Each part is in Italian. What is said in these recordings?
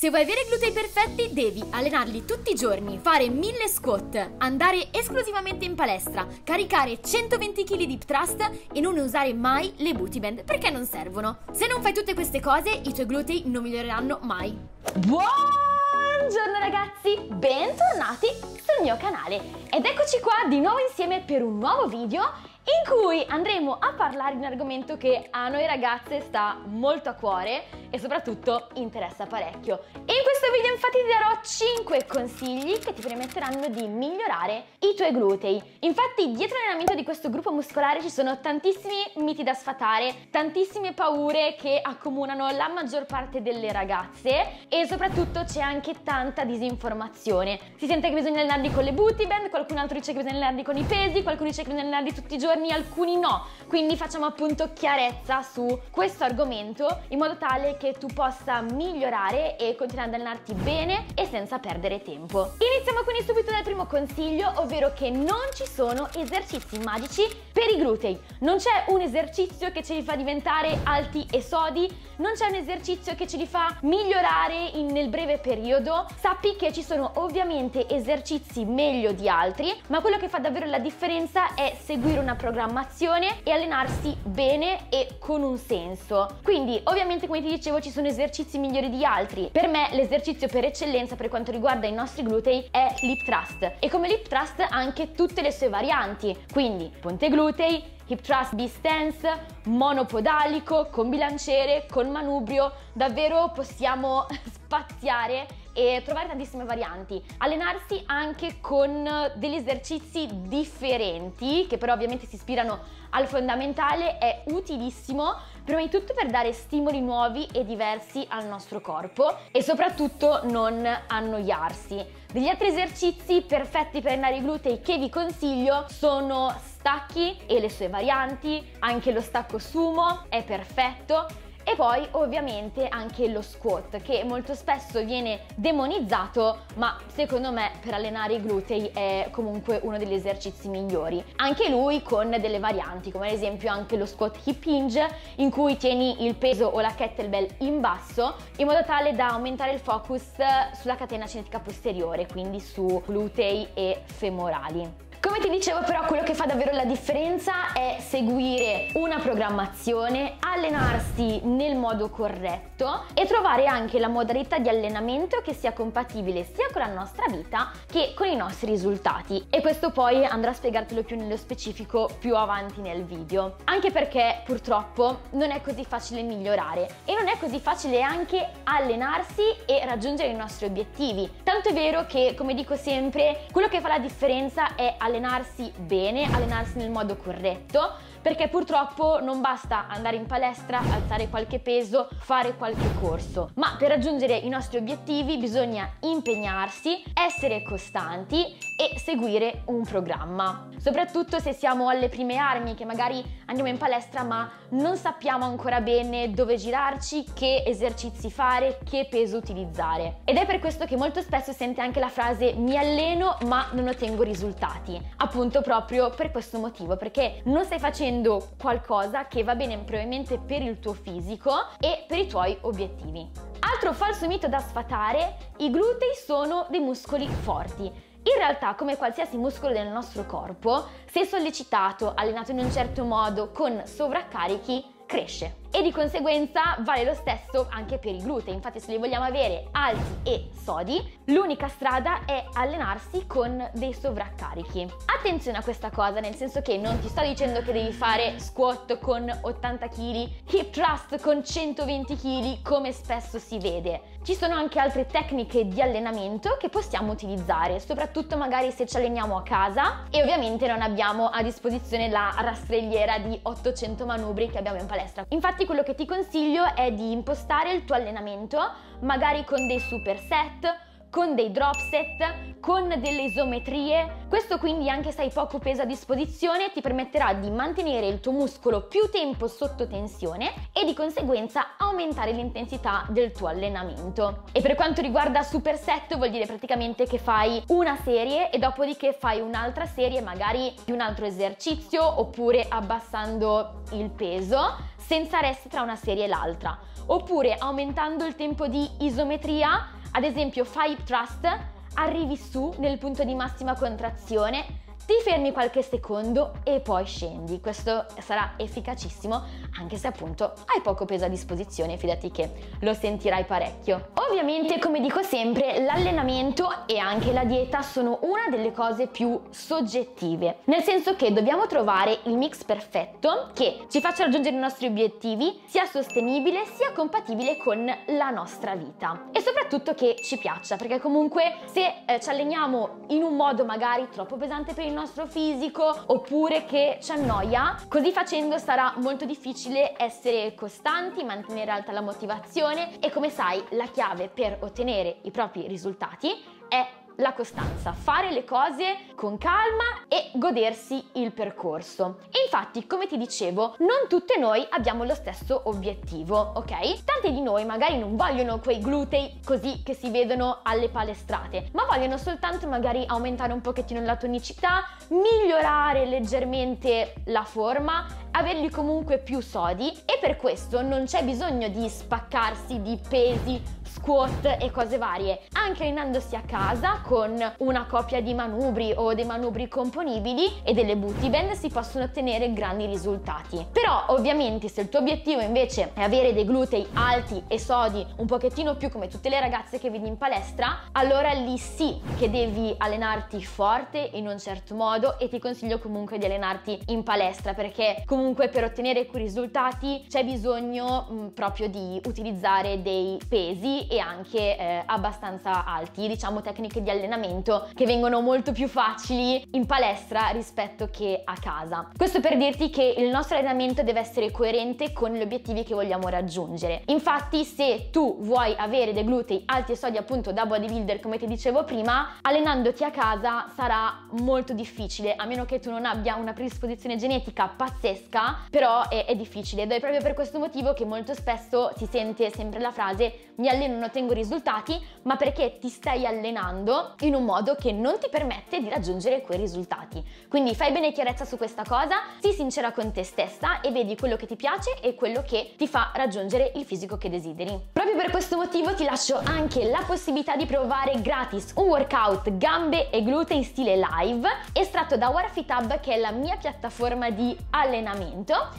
Se vuoi avere glutei perfetti, devi allenarli tutti i giorni, fare 1000 squat, andare esclusivamente in palestra, caricare 120 kg di thrust e non usare mai le booty band perché non servono. Se non fai tutte queste cose, i tuoi glutei non miglioreranno mai. Buongiorno ragazzi, bentornati sul mio canale ed eccoci qua di nuovo insieme per un nuovo video in cui andremo a parlare di un argomento che a noi ragazze sta molto a cuore e soprattutto interessa parecchio. E in questo video infatti ti darò 5 consigli che ti permetteranno di migliorare i tuoi glutei. Infatti dietro l'allenamento di questo gruppo muscolare ci sono tantissimi miti da sfatare, tantissime paure che accomunano la maggior parte delle ragazze e soprattutto c'è anche tanta disinformazione. Si sente che bisogna allenarli con le booty band, qualcun altro dice che bisogna allenarli con i pesi, qualcuno dice che bisogna allenarli tutti i giorni giorni, alcuni no. Quindi facciamo appunto chiarezza su questo argomento in modo tale che tu possa migliorare e continuare ad allenarti bene e senza perdere tempo. Iniziamo quindi subito dal primo consiglio, ovvero che non ci sono esercizi magici per i glutei. Non c'è un esercizio che ce li fa diventare alti e sodi, non c'è un esercizio che ce li fa migliorare in, nel breve periodo. Sappi che ci sono ovviamente esercizi meglio di altri, ma quello che fa davvero la differenza è seguire una programmazione e allenarsi bene e con un senso. Quindi ovviamente come ti dicevo ci sono esercizi migliori di altri. Per me l'esercizio per eccellenza per quanto riguarda i nostri glutei è l'hip thrust e come l'hip thrust anche tutte le sue varianti. Quindi ponte glutei, hip thrust b stance, monopodalico, con bilanciere, con manubrio, davvero possiamo spaziare e trovare tantissime varianti. Allenarsi anche con degli esercizi differenti, che però ovviamente si ispirano al fondamentale, è utilissimo prima di tutto per dare stimoli nuovi e diversi al nostro corpo e soprattutto non annoiarsi. Degli altri esercizi perfetti per allenare i glutei che vi consiglio sono stacchi e le sue varianti, anche lo stacco sumo è perfetto e poi ovviamente anche lo squat che molto spesso viene demonizzato ma secondo me per allenare i glutei è comunque uno degli esercizi migliori. Anche lui con delle varianti come ad esempio anche lo squat hip hinge in cui tieni il peso o la kettlebell in basso in modo tale da aumentare il focus sulla catena cinetica posteriore quindi su glutei e femorali. Come ti dicevo però quello che fa davvero la differenza è seguire una programmazione, allenarsi nel modo corretto e trovare anche la modalità di allenamento che sia compatibile sia con la nostra vita che con i nostri risultati e questo poi andrà a spiegartelo più nello specifico più avanti nel video. Anche perché purtroppo non è così facile migliorare e non è così facile anche allenarsi e raggiungere i nostri obiettivi. Tanto è vero che come dico sempre quello che fa la differenza è allenarsi allenarsi bene, allenarsi nel modo corretto, perché purtroppo non basta andare in palestra, alzare qualche peso, fare qualche corso, ma per raggiungere i nostri obiettivi bisogna impegnarsi, essere costanti e seguire un programma. Soprattutto se siamo alle prime armi, che magari andiamo in palestra ma non sappiamo ancora bene dove girarci, che esercizi fare, che peso utilizzare. Ed è per questo che molto spesso sente anche la frase mi alleno ma non ottengo risultati. Appunto proprio per questo motivo, perché non stai facendo facendo qualcosa che va bene probabilmente per il tuo fisico e per i tuoi obiettivi. Altro falso mito da sfatare, i glutei sono dei muscoli forti. In realtà, come qualsiasi muscolo del nostro corpo, se sollecitato, allenato in un certo modo, con sovraccarichi, cresce e di conseguenza vale lo stesso anche per i glutei. Infatti se li vogliamo avere alti e sodi, l'unica strada è allenarsi con dei sovraccarichi. Attenzione a questa cosa, nel senso che non ti sto dicendo che devi fare squat con 80 kg, hip thrust con 120 kg, come spesso si vede. Ci sono anche altre tecniche di allenamento che possiamo utilizzare, soprattutto magari se ci alleniamo a casa e ovviamente non abbiamo a disposizione la rastrelliera di 800 manubri che abbiamo in palestra. Infatti Infatti quello che ti consiglio è di impostare il tuo allenamento magari con dei superset, con dei drop set, con delle isometrie. Questo quindi anche se hai poco peso a disposizione ti permetterà di mantenere il tuo muscolo più tempo sotto tensione e di conseguenza aumentare l'intensità del tuo allenamento. E per quanto riguarda superset vuol dire praticamente che fai una serie e dopodiché fai un'altra serie magari di un altro esercizio oppure abbassando il peso senza resti tra una serie e l'altra oppure aumentando il tempo di isometria, ad esempio fai hip thrust, arrivi su nel punto di massima contrazione, ti fermi qualche secondo e poi scendi. Questo sarà efficacissimo anche se appunto hai poco peso a disposizione, fidati che lo sentirai parecchio. Ovviamente, come dico sempre, l'allenamento e anche la dieta sono una delle cose più soggettive, nel senso che dobbiamo trovare il mix perfetto che ci faccia raggiungere i nostri obiettivi, sia sostenibile sia compatibile con la nostra vita e soprattutto che ci piaccia, perché comunque se eh, ci alleniamo in un modo magari troppo pesante per il nostro fisico oppure che ci annoia, così facendo sarà molto difficile essere costanti, mantenere alta la motivazione e come sai la chiave per ottenere i propri risultati è la costanza, fare le cose con calma e godersi il percorso. E infatti, come ti dicevo, non tutte noi abbiamo lo stesso obiettivo, ok? Tanti di noi magari non vogliono quei glutei così che si vedono alle palestrate, ma vogliono soltanto magari aumentare un pochettino la tonicità, migliorare leggermente la forma, averli comunque più sodi e per questo non c'è bisogno di spaccarsi di pesi squat e cose varie, anche allenandosi a casa con una coppia di manubri o dei manubri componibili e delle booty band si possono ottenere grandi risultati. Però ovviamente se il tuo obiettivo invece è avere dei glutei alti e sodi un pochettino più come tutte le ragazze che vedi in palestra, allora lì sì che devi allenarti forte in un certo modo e ti consiglio comunque di allenarti in palestra perché comunque per ottenere quei risultati c'è bisogno mh, proprio di utilizzare dei pesi e anche eh, abbastanza alti, diciamo tecniche di allenamento che vengono molto più facili in palestra rispetto che a casa. Questo per dirti che il nostro allenamento deve essere coerente con gli obiettivi che vogliamo raggiungere. Infatti se tu vuoi avere dei glutei alti e sodi appunto da bodybuilder come ti dicevo prima, allenandoti a casa sarà molto difficile a meno che tu non abbia una predisposizione genetica pazzesca, però è, è difficile ed è proprio per questo motivo che molto spesso si sente sempre la frase mi alleno non ottengo risultati, ma perché ti stai allenando in un modo che non ti permette di raggiungere quei risultati. Quindi fai bene chiarezza su questa cosa, sii sincera con te stessa e vedi quello che ti piace e quello che ti fa raggiungere il fisico che desideri. Proprio per questo motivo ti lascio anche la possibilità di provare gratis un workout gambe e glute in stile live estratto da Warfit Hub che è la mia piattaforma di allenamento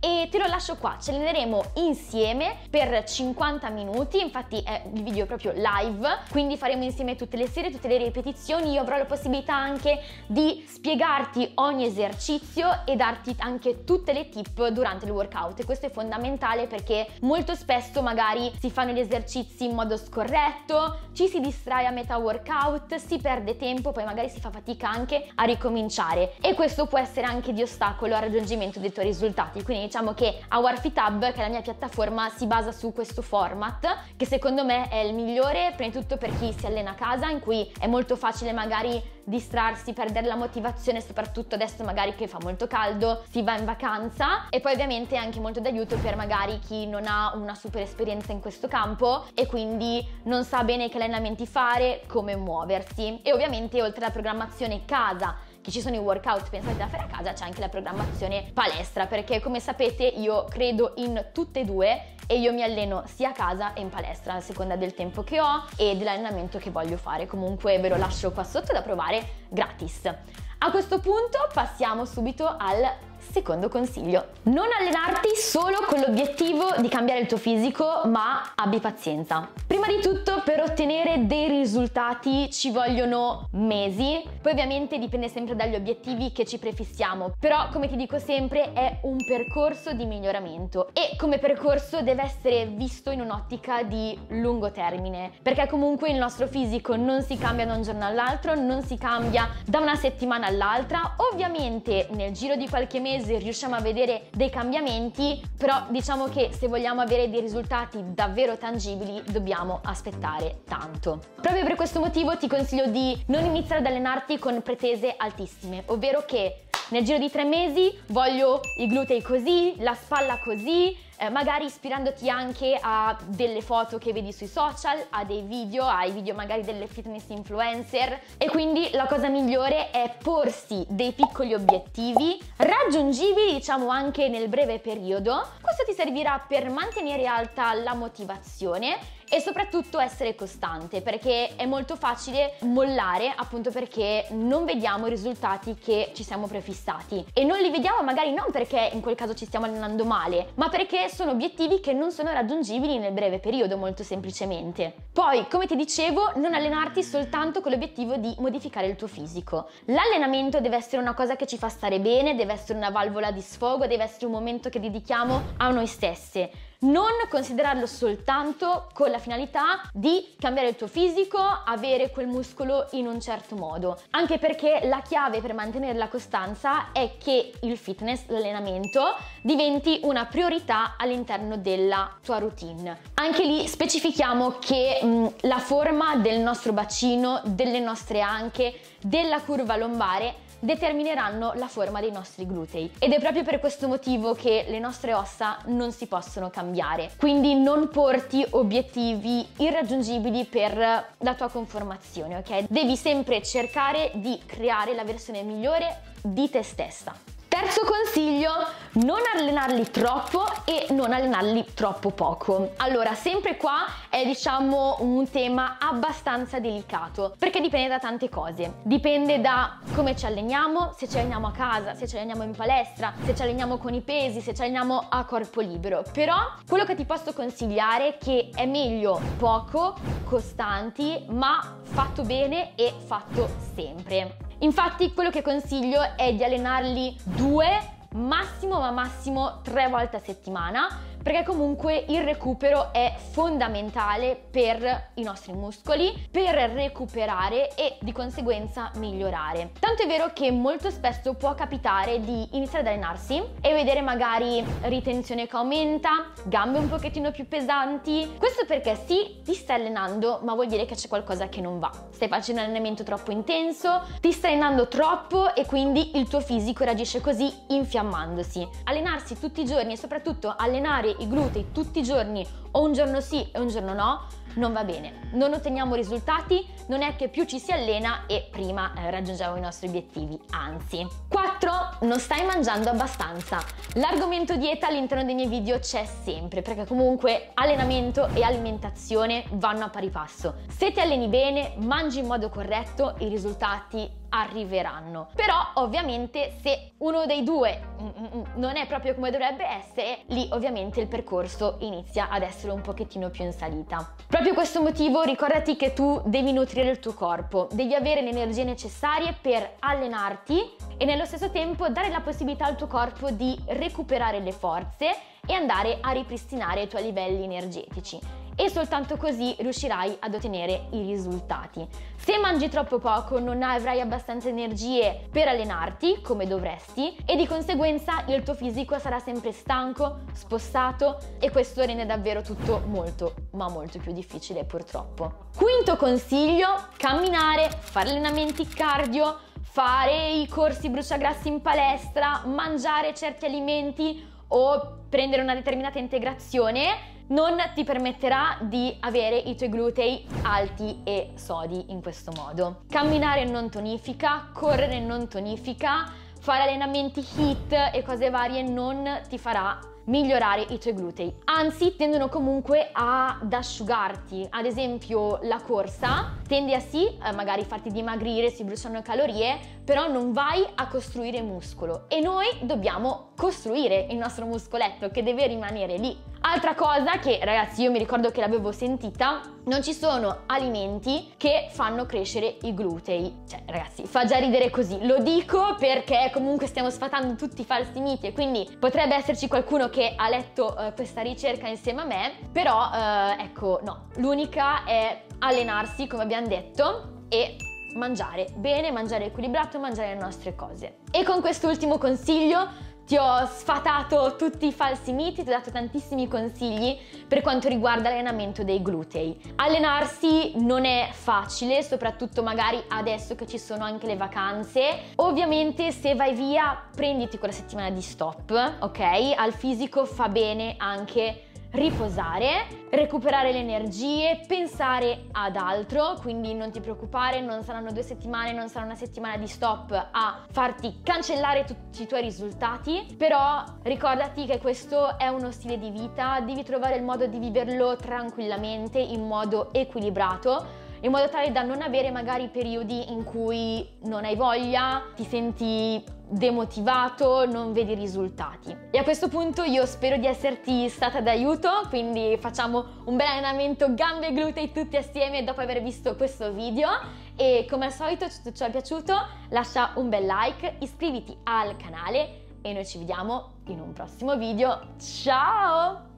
e te lo lascio qua, ci alleneremo insieme per 50 minuti, infatti è il video proprio live, quindi faremo insieme tutte le serie, tutte le ripetizioni, io avrò la possibilità anche di spiegarti ogni esercizio e darti anche tutte le tip durante il workout. E questo è fondamentale perché molto spesso magari si fanno gli esercizi in modo scorretto, ci si distrae a metà workout, si perde tempo, poi magari si fa fatica anche a ricominciare. E questo può essere anche di ostacolo al raggiungimento dei tuoi risultati. Quindi diciamo che a Warfit Hub, che è la mia piattaforma, si basa su questo format che secondo me è il migliore, prima di tutto per chi si allena a casa, in cui è molto facile magari distrarsi, perdere la motivazione, soprattutto adesso magari che fa molto caldo, si va in vacanza e poi ovviamente è anche molto d'aiuto per magari chi non ha una super esperienza in questo campo e quindi non sa bene che allenamenti fare, come muoversi. E ovviamente oltre alla programmazione casa che ci sono i workout pensati da fare a casa, c'è anche la programmazione palestra, perché come sapete io credo in tutte e due e io mi alleno sia a casa e in palestra a seconda del tempo che ho e dell'allenamento che voglio fare. Comunque ve lo lascio qua sotto da provare gratis. A questo punto passiamo subito al Secondo consiglio, non allenarti solo con l'obiettivo di cambiare il tuo fisico, ma abbi pazienza. Prima di tutto, per ottenere dei risultati ci vogliono mesi, poi ovviamente dipende sempre dagli obiettivi che ci prefissiamo, però come ti dico sempre è un percorso di miglioramento. E come percorso deve essere visto in un'ottica di lungo termine, perché comunque il nostro fisico non si cambia da un giorno all'altro, non si cambia da una settimana all'altra, ovviamente nel giro di qualche mese mese riusciamo a vedere dei cambiamenti, però diciamo che se vogliamo avere dei risultati davvero tangibili dobbiamo aspettare tanto. Proprio per questo motivo ti consiglio di non iniziare ad allenarti con pretese altissime, ovvero che nel giro di tre mesi voglio i glutei così, la spalla così, eh, magari ispirandoti anche a delle foto che vedi sui social, a dei video, ai video magari delle fitness influencer e quindi la cosa migliore è porsi dei piccoli obiettivi raggiungibili diciamo anche nel breve periodo. Questo ti servirà per mantenere alta la motivazione e soprattutto essere costante perché è molto facile mollare appunto perché non vediamo i risultati che ci siamo prefissati e non li vediamo magari non perché in quel caso ci stiamo allenando male ma perché sono obiettivi che non sono raggiungibili nel breve periodo molto semplicemente. Poi come ti dicevo non allenarti soltanto con l'obiettivo di modificare il tuo fisico. L'allenamento deve essere una cosa che ci fa stare bene, deve essere una valvola di sfogo, deve essere un momento che dedichiamo a noi stesse non considerarlo soltanto con la finalità di cambiare il tuo fisico, avere quel muscolo in un certo modo, anche perché la chiave per mantenere la costanza è che il fitness, l'allenamento, diventi una priorità all'interno della tua routine. Anche lì specifichiamo che mh, la forma del nostro bacino, delle nostre anche, della curva lombare determineranno la forma dei nostri glutei ed è proprio per questo motivo che le nostre ossa non si possono cambiare. Quindi non porti obiettivi irraggiungibili per la tua conformazione, ok? Devi sempre cercare di creare la versione migliore di te stessa. Terzo consiglio, non allenarli troppo e non allenarli troppo poco. Allora, sempre qua è diciamo un tema abbastanza delicato perché dipende da tante cose. Dipende da come ci alleniamo, se ci alleniamo a casa, se ci alleniamo in palestra, se ci alleniamo con i pesi, se ci alleniamo a corpo libero. Però quello che ti posso consigliare è che è meglio poco, costanti, ma fatto bene e fatto sempre. Infatti quello che consiglio è di allenarli due, massimo ma massimo tre volte a settimana perché comunque il recupero è fondamentale per i nostri muscoli, per recuperare e di conseguenza migliorare. Tanto è vero che molto spesso può capitare di iniziare ad allenarsi e vedere magari ritenzione che aumenta, gambe un pochettino più pesanti. Questo perché sì, ti stai allenando, ma vuol dire che c'è qualcosa che non va. Stai facendo un allenamento troppo intenso, ti stai allenando troppo e quindi il tuo fisico reagisce così infiammandosi. Allenarsi tutti i giorni e soprattutto allenare i glutei tutti i giorni o un giorno sì e un giorno no, non va bene. Non otteniamo risultati, non è che più ci si allena e prima eh, raggiungiamo i nostri obiettivi, anzi. 4. Non stai mangiando abbastanza. L'argomento dieta all'interno dei miei video c'è sempre, perché comunque allenamento e alimentazione vanno a pari passo. Se ti alleni bene, mangi in modo corretto, i risultati arriveranno. Però ovviamente se uno dei due mm, mm, mm, non è proprio come dovrebbe essere, lì ovviamente il percorso inizia ad essere un pochettino più in salita. Questo motivo ricordati che tu devi nutrire il tuo corpo, devi avere le energie necessarie per allenarti e nello stesso tempo dare la possibilità al tuo corpo di recuperare le forze e andare a ripristinare i tuoi livelli energetici e soltanto così riuscirai ad ottenere i risultati. Se mangi troppo poco non avrai abbastanza energie per allenarti come dovresti e di conseguenza il tuo fisico sarà sempre stanco, spossato e questo rende davvero tutto molto ma molto più difficile purtroppo. Quinto consiglio, camminare, fare allenamenti cardio, fare i corsi bruciagrassi in palestra, mangiare certi alimenti o prendere una determinata integrazione non ti permetterà di avere i tuoi glutei alti e sodi in questo modo. Camminare non tonifica, correre non tonifica, fare allenamenti HIT e cose varie non ti farà migliorare i tuoi glutei, anzi tendono comunque ad asciugarti. Ad esempio la corsa tende a sì, eh, magari farti dimagrire, si bruciano calorie, però non vai a costruire muscolo e noi dobbiamo costruire il nostro muscoletto che deve rimanere lì. Altra cosa che ragazzi io mi ricordo che l'avevo sentita, non ci sono alimenti che fanno crescere i glutei. Cioè ragazzi, fa già ridere così. Lo dico perché comunque stiamo sfatando tutti i falsi miti e quindi potrebbe esserci qualcuno che ha letto uh, questa ricerca insieme a me, però uh, ecco no, l'unica è allenarsi come abbiamo detto e mangiare bene, mangiare equilibrato, mangiare le nostre cose. E con quest'ultimo consiglio ti ho sfatato tutti i falsi miti, ti ho dato tantissimi consigli per quanto riguarda l'allenamento dei glutei. Allenarsi non è facile, soprattutto magari adesso che ci sono anche le vacanze. Ovviamente se vai via prenditi quella settimana di stop, ok? Al fisico fa bene anche riposare, recuperare le energie, pensare ad altro, quindi non ti preoccupare, non saranno due settimane, non sarà una settimana di stop a farti cancellare tutti i tuoi risultati, però ricordati che questo è uno stile di vita, devi trovare il modo di viverlo tranquillamente, in modo equilibrato in modo tale da non avere magari periodi in cui non hai voglia, ti senti demotivato, non vedi risultati. E a questo punto io spero di esserti stata d'aiuto, quindi facciamo un bel allenamento gambe e glutei tutti assieme dopo aver visto questo video e come al solito se ti è piaciuto lascia un bel like, iscriviti al canale e noi ci vediamo in un prossimo video. Ciao!